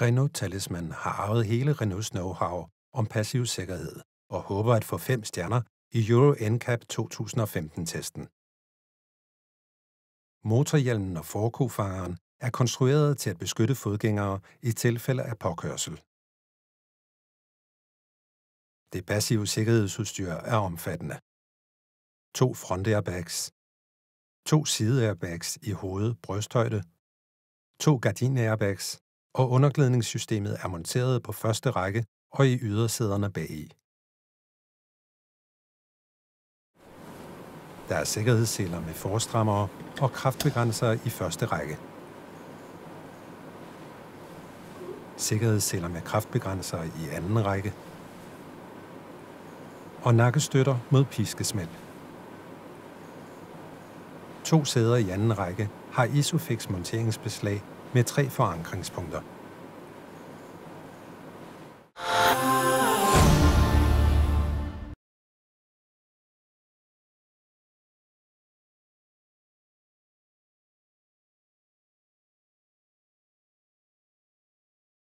Renault Talisman har arvet hele Renaults know-how om passiv sikkerhed og håber at få fem stjerner i Euro NCAP 2015-testen. Motorhjelmen og forkofangeren er konstrueret til at beskytte fodgængere i tilfælde af påkørsel. Det passive sikkerhedsudstyr er omfattende. To frontairbags, to sideairbags i hoved brysthøjde, to gardinairbags og underglædningssystemet er monteret på første række og i ydersæderne bagi. Der er sikkerhedsseler med forstrammere og kraftbegrænsere i første række. Sikkerhedsseler med kraftbegrænsere i anden række. Og nakkestøtter mod piskesmæld. To sæder i anden række har Isofix monteringsbeslag med tre forankringspunkter –